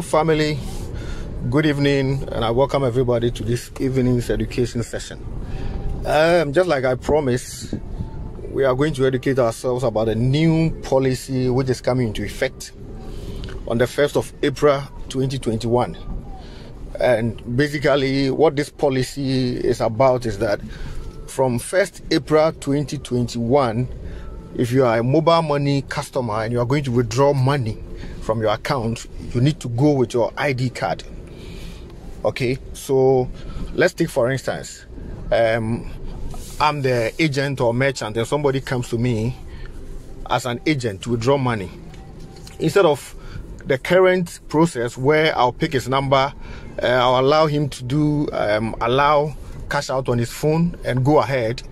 Family. Good evening, and I welcome everybody to this evening's education session. Um, just like I promised, we are going to educate ourselves about a new policy which is coming into effect on the 1st of April 2021. And basically, what this policy is about is that from 1st April 2021, if you are a mobile money customer and you are going to withdraw money from your account, you need to go with your ID card. Okay, so let's take for instance, um, I'm the agent or merchant, and somebody comes to me as an agent to withdraw money. Instead of the current process where I'll pick his number, uh, I'll allow him to do um, allow cash out on his phone and go ahead.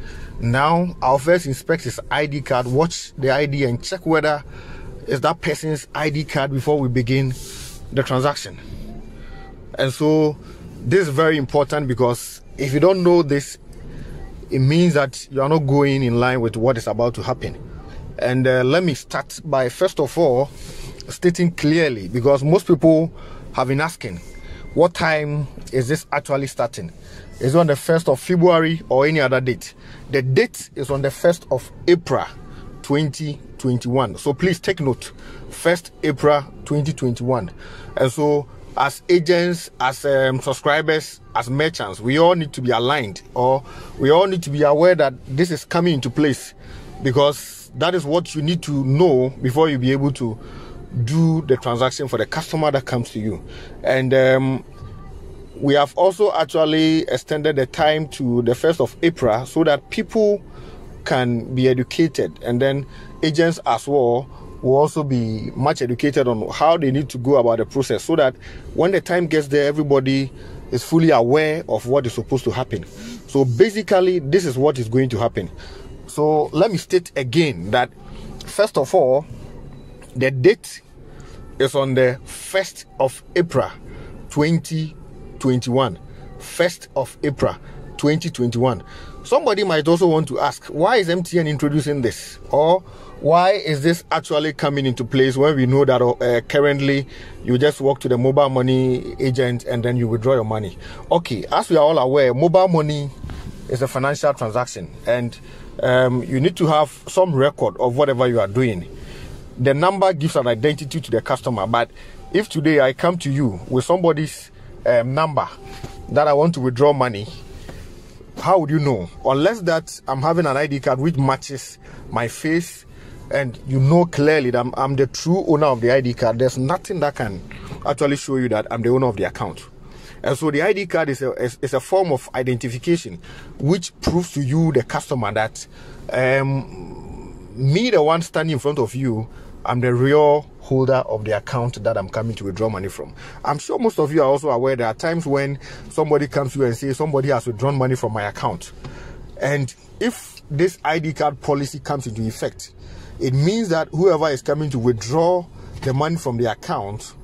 Now I'll first inspect his ID card, watch the ID, and check whether it's that person's ID card before we begin the transaction. And so this is very important because if you don't know this, it means that you are not going in line with what is about to happen. And uh, let me start by first of all stating clearly because most people have been asking, what time is this actually starting? Is it on the 1st of February or any other date? The date is on the 1st of April 2021. So please take note 1st April 2021. And so, as agents, as um, subscribers, as merchants, we all need to be aligned or we all need to be aware that this is coming into place because that is what you need to know before you be able to do the transaction for the customer that comes to you. And um, we have also actually extended the time to the 1st of April so that people can be educated. And then agents as well will also be much educated on how they need to go about the process so that when the time gets there everybody is fully aware of what is supposed to happen. So basically this is what is going to happen. So let me state again that first of all the date is on the 1st of April 2021. 1st of April 2021. Somebody might also want to ask, why is MTN introducing this? Or why is this actually coming into place when we know that uh, currently you just walk to the mobile money agent and then you withdraw your money? Okay, as we are all aware, mobile money is a financial transaction and um, you need to have some record of whatever you are doing. The number gives an identity to the customer, but if today I come to you with somebody's um, number that I want to withdraw money, how would you know? Unless that I'm having an ID card which matches my face and you know clearly that I'm, I'm, the true owner of the ID card, there's nothing that can actually show you that I'm the owner of the account. And so the ID card is a, is, is a form of identification which proves to you, the customer, that um, me, the one standing in front of you, I'm the real holder of the account that I'm coming to withdraw money from. I'm sure most of you are also aware there are times when somebody comes to you and says somebody has withdrawn money from my account. And if this ID card policy comes into effect, it means that whoever is coming to withdraw the money from the account,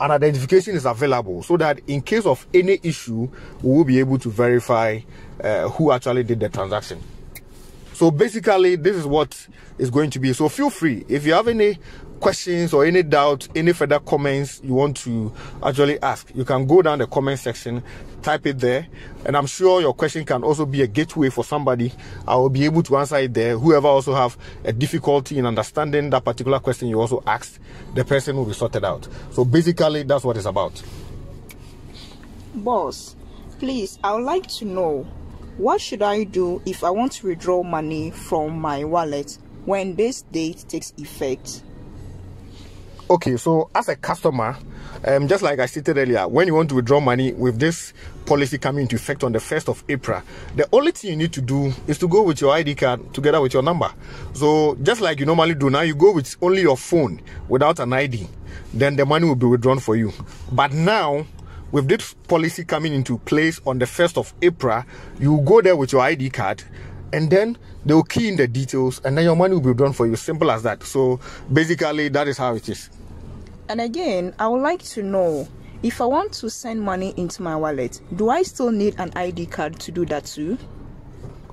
an identification is available so that in case of any issue, we will be able to verify uh, who actually did the transaction. So basically, this is what is going to be. So feel free if you have any questions or any doubt, any further comments you want to actually ask, you can go down the comment section, type it there, and I'm sure your question can also be a gateway for somebody. I will be able to answer it there. Whoever also have a difficulty in understanding that particular question you also asked, the person will be sorted out. So basically, that's what it's about. Boss, please, I would like to know what should I do if I want to withdraw money from my wallet when this date takes effect? Okay, so as a customer, um, just like I stated earlier, when you want to withdraw money with this policy coming into effect on the 1st of April, the only thing you need to do is to go with your ID card together with your number. So, just like you normally do now, you go with only your phone without an ID, then the money will be withdrawn for you. But now, with this policy coming into place on the 1st of April, you go there with your ID card and then they'll key in the details and then your money will be done for you. Simple as that. So basically, that is how it is. And again, I would like to know if I want to send money into my wallet, do I still need an ID card to do that too?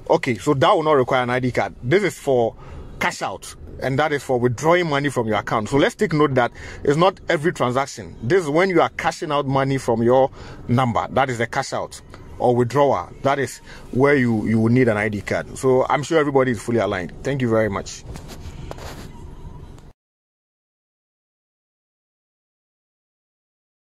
Okay, so that will not require an ID card. This is for cash out and that is for withdrawing money from your account. So let's take note that it's not every transaction. This is when you are cashing out money from your number. That is the cash out or withdrawal. That is where you, you will need an ID card. So I'm sure everybody is fully aligned. Thank you very much.